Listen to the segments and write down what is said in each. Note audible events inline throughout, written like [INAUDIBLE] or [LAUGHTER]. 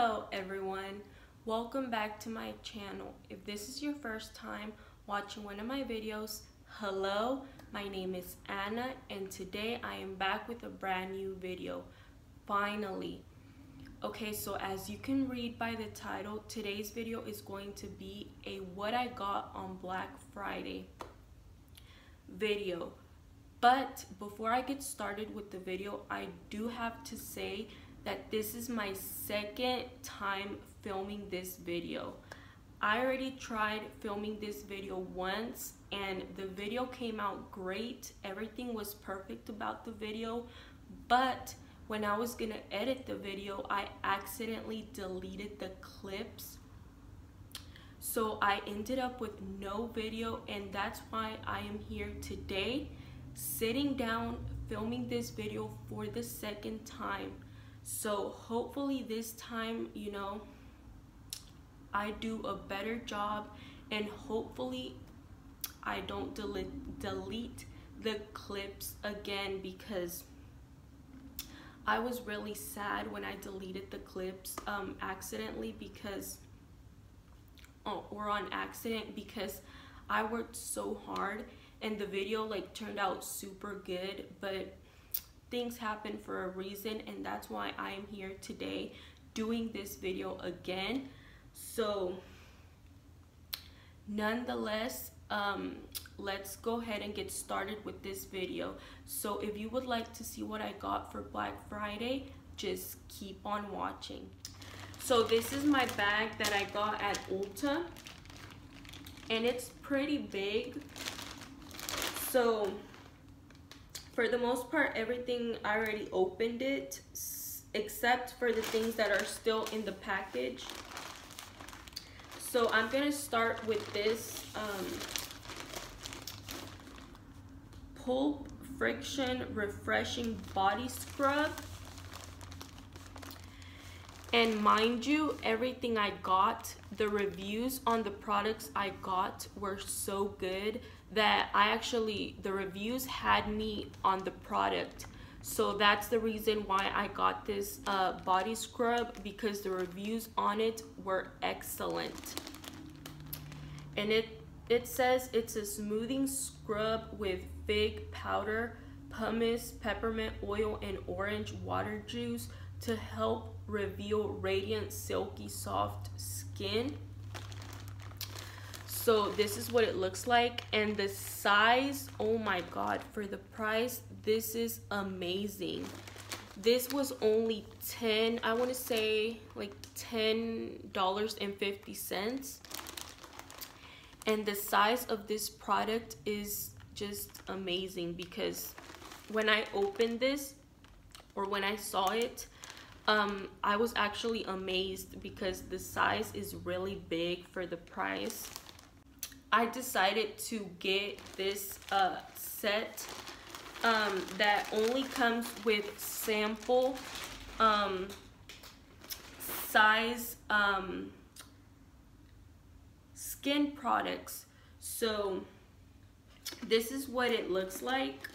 Hello everyone, welcome back to my channel. If this is your first time watching one of my videos, hello, my name is Anna and today I am back with a brand new video, finally. Okay, so as you can read by the title, today's video is going to be a what I got on Black Friday video. But before I get started with the video, I do have to say that this is my second time filming this video. I already tried filming this video once and the video came out great. Everything was perfect about the video, but when I was gonna edit the video, I accidentally deleted the clips. So I ended up with no video and that's why I am here today, sitting down, filming this video for the second time. So hopefully this time, you know, I do a better job and hopefully I don't delete, delete the clips again because I was really sad when I deleted the clips um, accidentally because, oh, or on accident because I worked so hard and the video like turned out super good, but things happen for a reason and that's why I am here today doing this video again. So nonetheless, um, let's go ahead and get started with this video. So if you would like to see what I got for Black Friday, just keep on watching. So this is my bag that I got at Ulta and it's pretty big. So for the most part, everything, I already opened it, except for the things that are still in the package. So I'm gonna start with this um, Pulp Friction Refreshing Body Scrub. And mind you, everything I got, the reviews on the products I got were so good that I actually, the reviews had me on the product. So that's the reason why I got this uh, body scrub because the reviews on it were excellent. And it, it says it's a smoothing scrub with fig powder, pumice, peppermint oil, and orange water juice to help reveal radiant, silky, soft skin so this is what it looks like and the size oh my god for the price this is amazing this was only 10 i want to say like 10 dollars and 50 cents and the size of this product is just amazing because when i opened this or when i saw it um, I was actually amazed because the size is really big for the price. I decided to get this uh, set um, that only comes with sample um, size um, skin products. So this is what it looks like.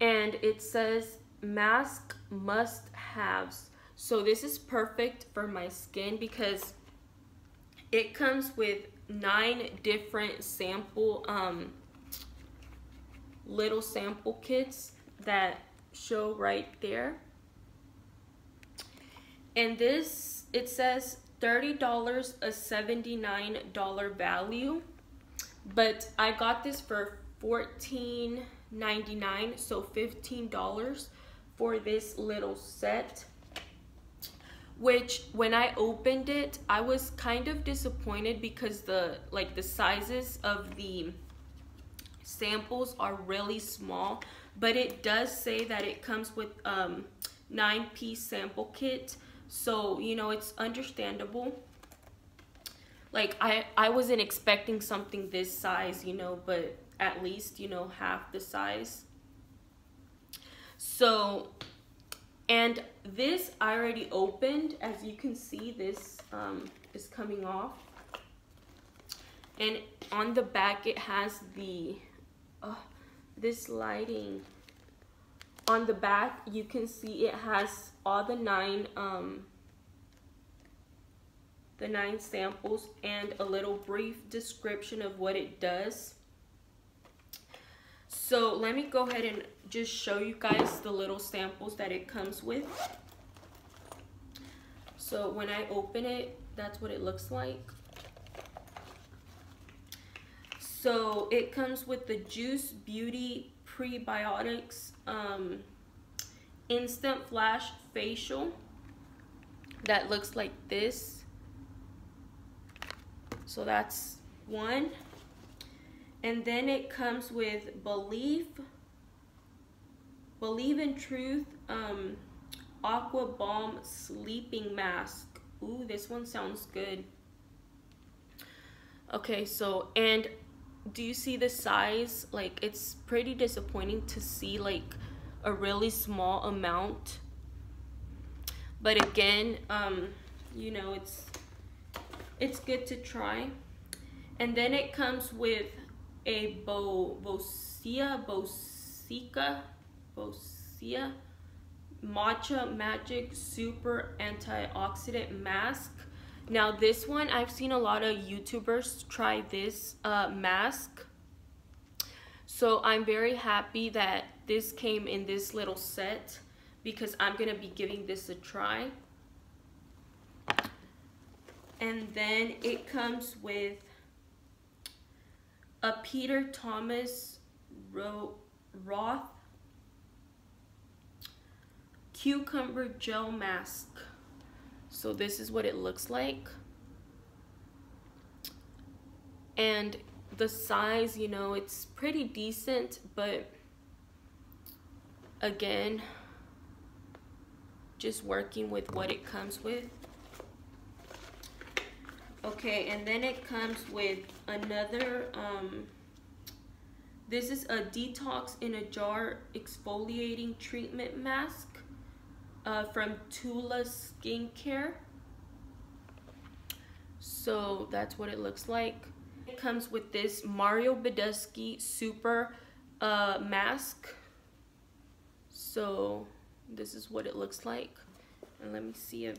And it says mask must haves. So this is perfect for my skin because it comes with nine different sample, um, little sample kits that show right there. And this, it says $30 a $79 value. But I got this for $14.99, so $15 for this little set which when I opened it, I was kind of disappointed because the like the sizes of the samples are really small, but it does say that it comes with um, nine piece sample kit. So, you know, it's understandable. Like I, I wasn't expecting something this size, you know, but at least, you know, half the size. So and this I already opened. As you can see, this um, is coming off. And on the back, it has the, uh, this lighting. on the back, you can see it has all the nine, um, the nine samples and a little brief description of what it does. So let me go ahead and just show you guys the little samples that it comes with. So when I open it, that's what it looks like. So it comes with the Juice Beauty Prebiotics um, Instant Flash Facial that looks like this. So that's one. And then it comes with belif, belif in Truth um, Aqua Bomb Sleeping Mask. Ooh, this one sounds good. Okay, so, and do you see the size? Like, it's pretty disappointing to see, like, a really small amount. But again, um, you know, it's, it's good to try. And then it comes with a Bo, Boscia, Bosica, Boscia Matcha Magic Super Antioxidant Mask. Now this one, I've seen a lot of YouTubers try this uh, mask. So I'm very happy that this came in this little set because I'm going to be giving this a try. And then it comes with a Peter Thomas Ro Roth cucumber gel mask. So this is what it looks like. And the size, you know, it's pretty decent, but again, just working with what it comes with. Okay, and then it comes with another, um, this is a detox in a jar exfoliating treatment mask uh, from Tula Skincare. So that's what it looks like. It comes with this Mario Badescu Super uh, Mask. So this is what it looks like. And let me see if,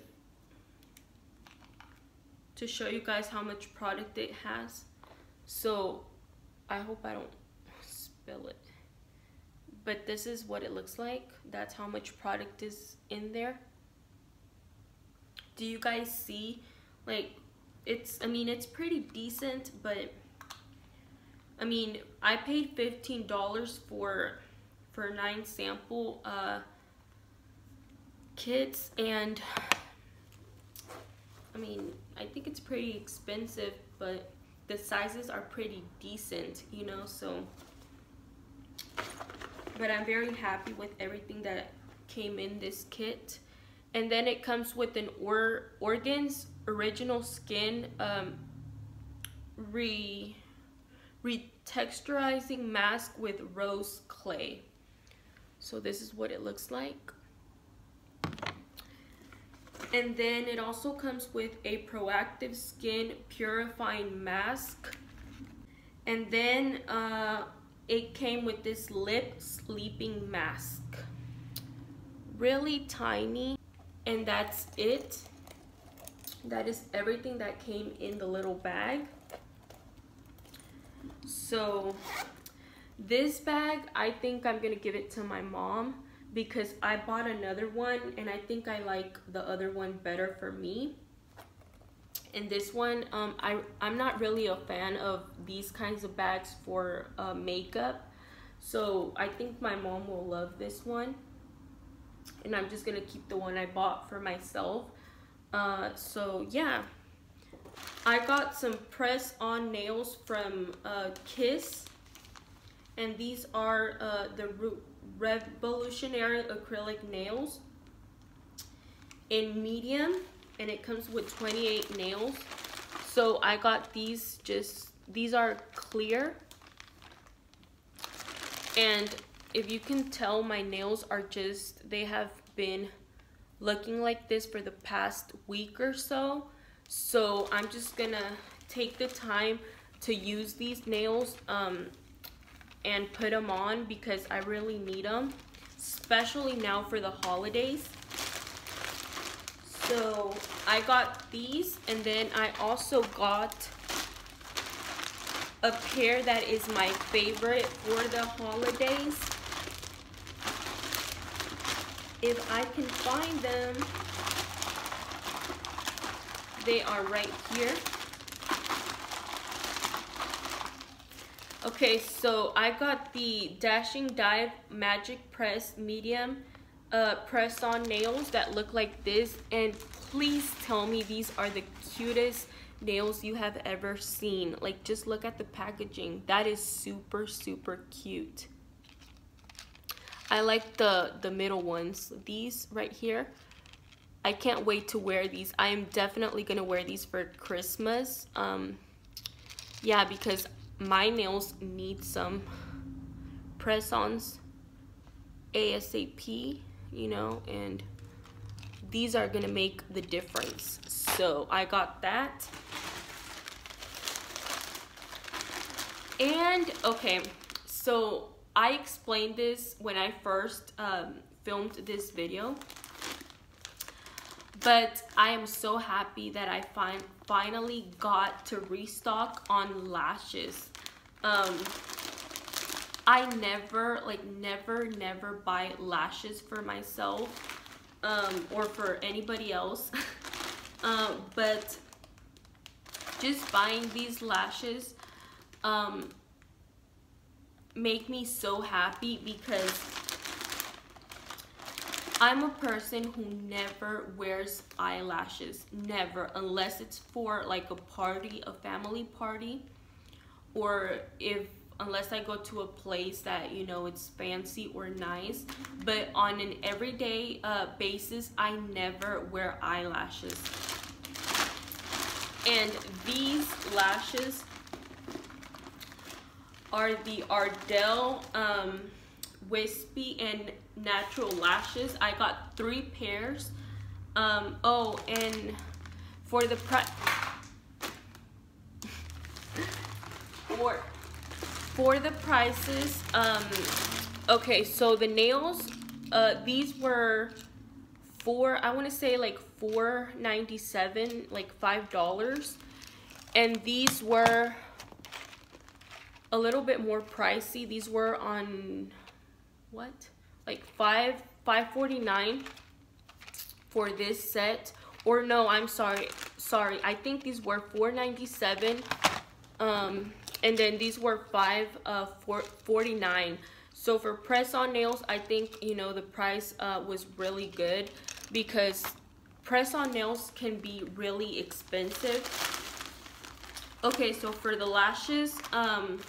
to show you guys how much product it has. So I hope I don't spill it but this is what it looks like. That's how much product is in there. Do you guys see like it's I mean it's pretty decent but I mean I paid $15 for for nine sample uh, kits and I mean I think it's pretty expensive but the sizes are pretty decent you know so but I'm very happy with everything that came in this kit. And then it comes with an or Origins Original Skin um, re retexturizing mask with rose clay. So this is what it looks like. And then it also comes with a Proactiv Skin Purifying Mask. And then uh, it came with this lip sleeping mask. Really tiny and that's it. That is everything that came in the little bag. So this bag I think I'm gonna give it to my mom because I bought another one and I think I like the other one better for me in this one um, I, I'm not really a fan of these kinds of bags for uh, makeup. So I think my mom will love this one. And I'm just gonna keep the one I bought for myself. Uh, so yeah. I got some press on nails from uh, Kiss. And these are uh, the revolutionary acrylic nails. In medium and it comes with 28 nails. So I got these just, these are clear. And if you can tell, my nails are just, they have been looking like this for the past week or so. So I'm just gonna take the time to use these nails um, and put them on because I really need them. especially now for the holidays. So I got these and then I also got a pair that is my favorite for the holidays. If I can find them, they are right here. Okay, so I got the Dashing Diva Magic Press Medium uh, press-on nails that look like this. And please tell me these are the cutest nails you have ever seen. Like, just look at the packaging. That is super, super cute. I like the, the middle ones. These right here. I can't wait to wear these. I am definitely to wear these for Christmas. Um, yeah, because my nails need some press-ons ASAP, you know, and these are gonna make the difference. So I got that. And okay, so I explained this when I first um, filmed this video. But I am so happy that I find finally got to restock on lashes. Um, I never, like, never, never buy lashes for myself um, or for anybody else. um, [LAUGHS] but just buying these lashes um, make me so happy because I'm a person who never wears eyelashes, never, unless it's for like a party, a family party, or if, unless I go to a place that, you know, it's fancy or nice, but on an everyday uh, basis, I never wear eyelashes. And these lashes are the Ardell um, wispy and natural lashes. I got three pairs. Um, oh, and for the price, [LAUGHS] for, for the prices, um, okay, so the nails, uh, these were four, I want to say like four ninety seven, like five dollars, and these were a little bit more pricey. These were on what? Like five five forty nine for this set. Or no, I'm sorry. Sorry. I think these were four ninety seven. Um and then these were five uh four forty nine. So for press-on nails, I think, you know, the price uh, was really good because press-on nails can be really expensive. Okay, so for the lashes, um,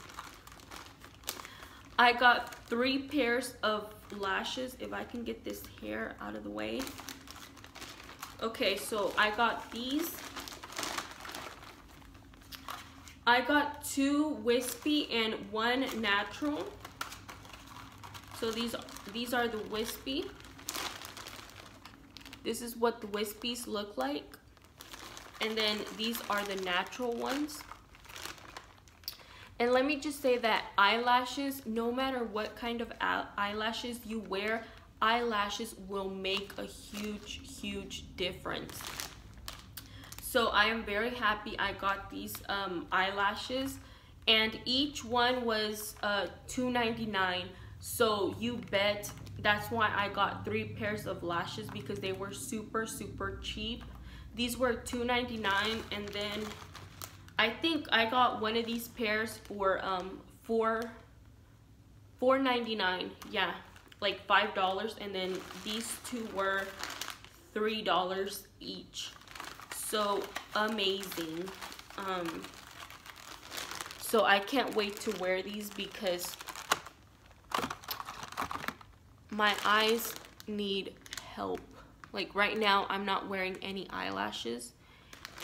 I got three pairs of lashes. If I can get this hair out of the way. Okay, so I got these. I got two wispy and one natural. So these these are the wispy. This is what the wispies look like. And then these are the natural ones. And let me just say that eyelashes, no matter what kind of eyelashes you wear, eyelashes will make a huge, huge difference. So I am very happy I got these um, eyelashes and each one was uh, $2.99. So you bet that's why I got three pairs of lashes because they were super, super cheap. These were $2.99 and then I think I got one of these pairs for um, four, $4.99. Yeah, like five dollars, and then these two were three dollars each. So amazing. Um, so I can't wait to wear these because my eyes need help. Like right now, I'm not wearing any eyelashes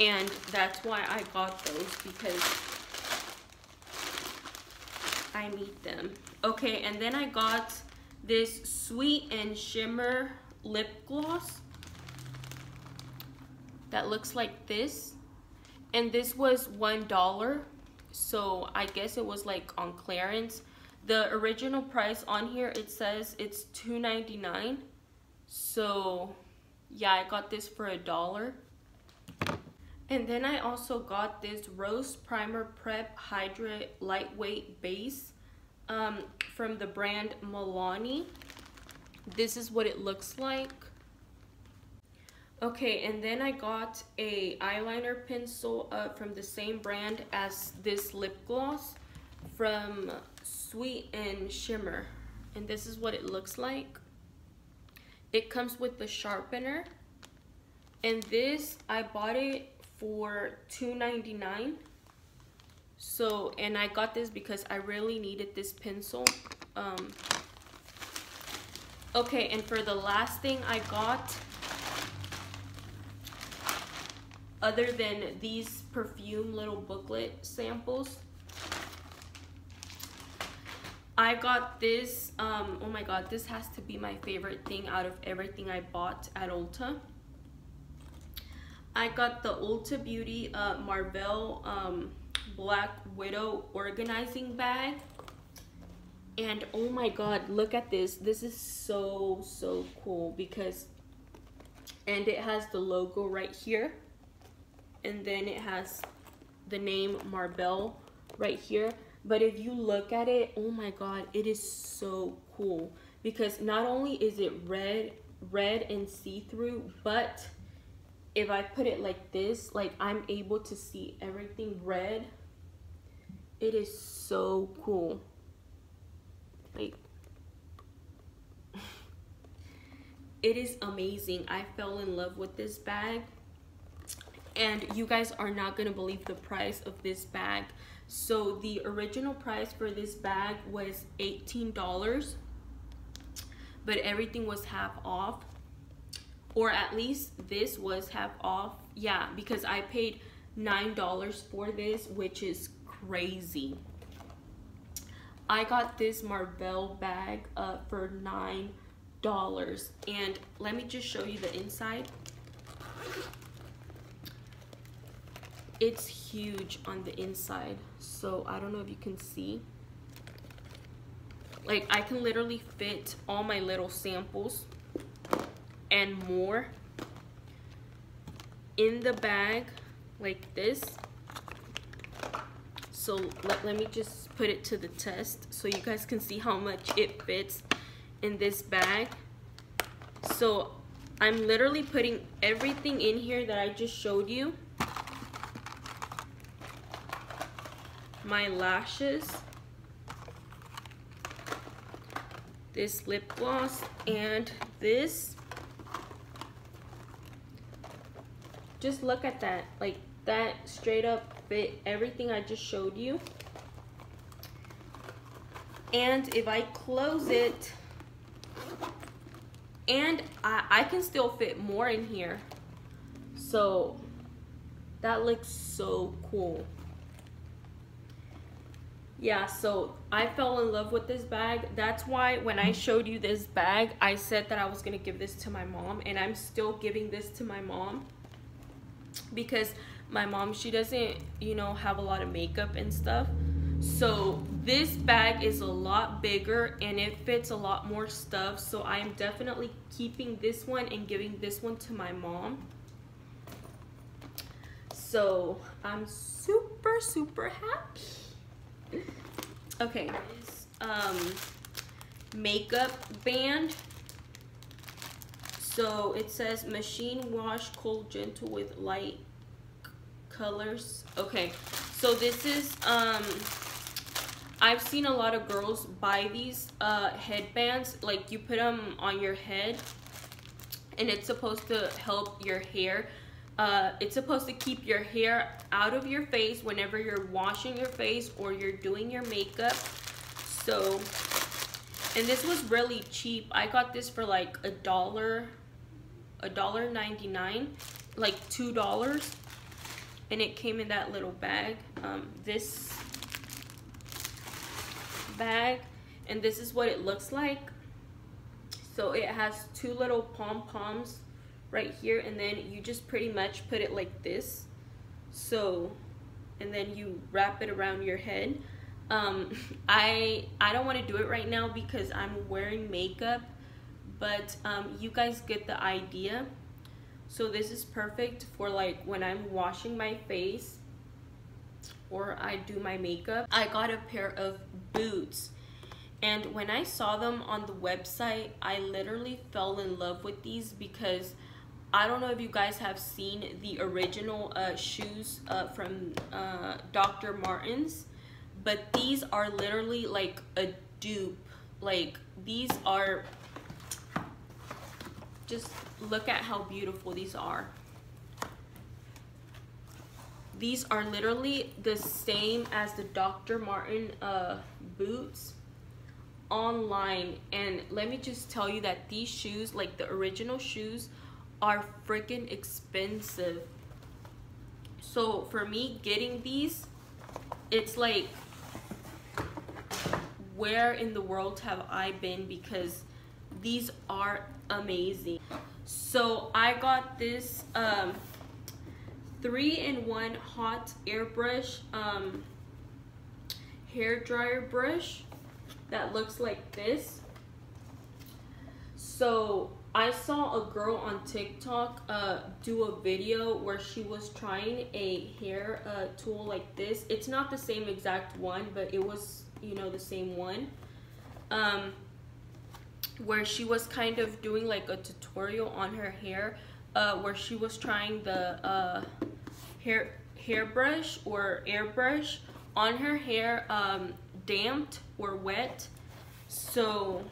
and that's why I got those because I need them. Okay, and then I got this Sweet and Shimmer lip gloss that looks like this. And this was $1, so I guess it was like on clearance. the original price on here it says it's $2.99 so yeah I got this for a dollar and then I also got this Rose Primer Prep Hydrate Lightweight Base um, from the brand Milani. This is what it looks like. Okay, and then I got a eyeliner pencil uh, from the same brand as this lip gloss from Sweet and Shimmer. And this is what it looks like. It comes with the sharpener. And this, I bought it for $2.99. So, and I got this because I really needed this pencil. Um, okay, and for the last thing I got, other than these perfume little booklet samples, I got this, um, oh my god, this has to be my favorite thing out of everything I bought at Ulta. I got the Ulta Beauty uh, Marvel um, Black Widow organizing bag. And oh my god, look at this. This is so, so cool because, and it has the logo right here. And then it has the name Marvel right here. But if you look at it, oh my god, it is so cool. Because not only is it red, red and see-through, but if I put it like this, like I'm able to see everything red it is so cool. Like, [LAUGHS] it is amazing. I fell in love with this bag. And you guys are not to believe the price of this bag. So the original price for this bag was $18. But everything was half off. Or at least this was half off. Yeah, because I paid $9 for this, which is crazy. I got this Marvel bag uh, for $9. And let me just show you the inside. It's huge on the inside. So I don't know if you can see. Like I can literally fit all my little samples and more in the bag like this so let, let me just put it to the test so you guys can see how much it fits in this bag. So I'm literally putting everything in here that I just showed you. My lashes. This lip gloss and this. Just look at that. Like that straight up fit everything I just showed you. And if I close it, and I, I can still fit more in here. So that looks so cool. Yeah, so I fell in love with this bag. That's why when I showed you this bag, I said that I was gonna give this to my mom and I'm still giving this to my mom because my mom she doesn't you know have a lot of makeup and stuff. So this bag is a lot bigger and it fits a lot more stuff. So i am definitely keeping this one and giving this one to my mom. So i'm super super happy okay. Um makeup band. So it says machine wash cold gentle with light colors. Okay. So this is um I've seen a lot of girls buy these uh, headbands. Like you put them on your head and it's supposed to help your hair uh, it's supposed to keep your hair out of your face whenever you're washing your face or you're doing your makeup. So and this was really cheap. I got this for like a dollar a dollar 99 like two dollars. And it came in that little bag. Um, this bag and this is what it looks like. So it has two little pom-poms right here and then you just pretty much put it like this so and then you wrap it around your head um, [LAUGHS] I I don't want to do it right now because I'm wearing makeup, but um, you guys get the idea. So this is perfect for like when I'm washing my face or I do my makeup. I got a pair of boots and when I saw them on the website, I literally fell in love with these because I don't know if you guys have seen the original uh, shoes uh, from uh, Dr. Martens but these are literally like a dupe like these are just look at how beautiful these are these are literally the same as the Dr. Martens uh, boots online and let me just tell you that these shoes like the original shoes are freaking expensive so for me getting these it's like where in the world have I been because these are amazing. So I got this um, three-in-one hot airbrush um, hair dryer brush that looks like this. So I saw a girl on TikTok uh, do a video where she was trying a hair uh, tool like this. It's not the same exact one, but it was you know the same one um where she was kind of doing like a tutorial on her hair uh where she was trying the uh hair hairbrush or airbrush on her hair um damped or wet so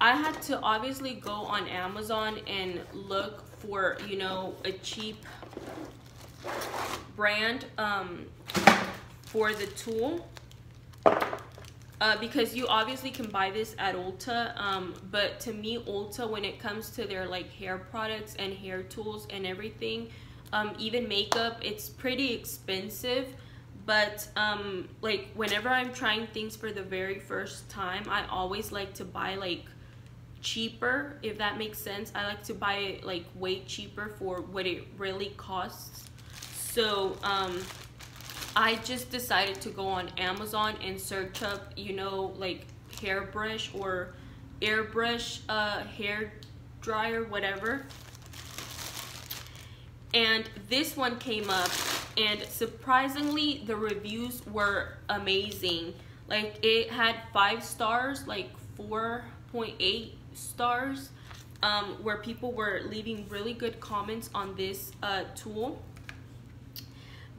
I had to obviously go on Amazon and look for, you know, a cheap brand um, for the tool uh, because you obviously can buy this at Ulta, um, but to me, Ulta, when it comes to their like hair products and hair tools and everything, um, even makeup, it's pretty expensive. But um, like whenever I'm trying things for the very first time, I always like to buy like cheaper, if that makes sense. I like to buy it like way cheaper for what it really costs. So, um, I just decided to go on Amazon and search up, you know, like hairbrush or airbrush uh, hair dryer, whatever. And this one came up and surprisingly the reviews were amazing. Like it had five stars, like 4.8 stars, um, where people were leaving really good comments on this uh, tool.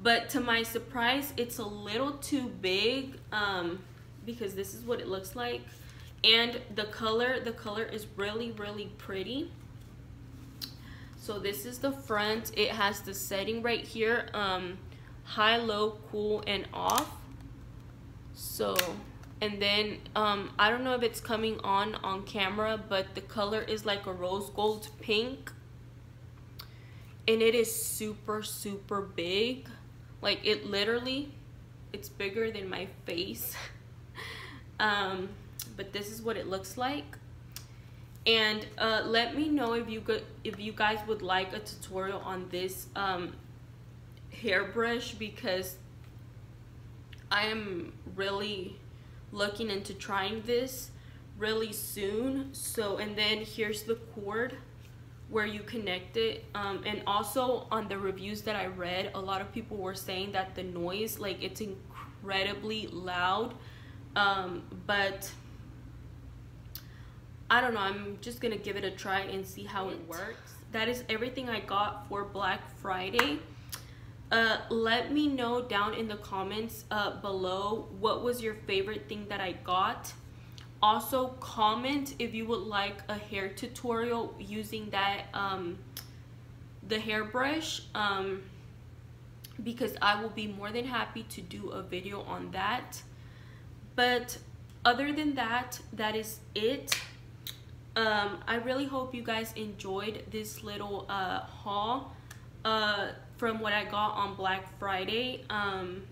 But to my surprise it's a little too big um, because this is what it looks like. And the color the color is really really pretty. So this is the front. It has the setting right here um, high low cool and off. So and then um, I don't know if it's coming on on camera but the color is like a rose gold pink and it is super super big like it literally, it's bigger than my face. [LAUGHS] um, but this is what it looks like. And uh, let me know if you could, if you guys would like a tutorial on this um, hairbrush because I am really looking into trying this really soon. So, and then here's the cord where you connect it. Um, and also on the reviews that I read a lot of people were saying that the noise like it's incredibly loud. Um, but I don't know I'm just gonna give it a try and see how it works? That is everything I got for Black Friday uh, let me know down in the comments uh, below what was your favorite thing that I got. Also comment if you would like a hair tutorial using that um, the hairbrush um, because I will be more than happy to do a video on that. But other than that that is it. Um, I really hope you guys enjoyed this little uh, haul. Uh, from what I got on Black Friday um,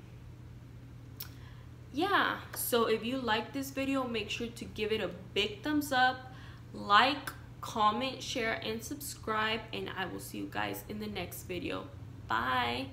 yeah. So if you like this video make sure to give it a big thumbs up like comment share and subscribe and i will see you guys in the next video. Bye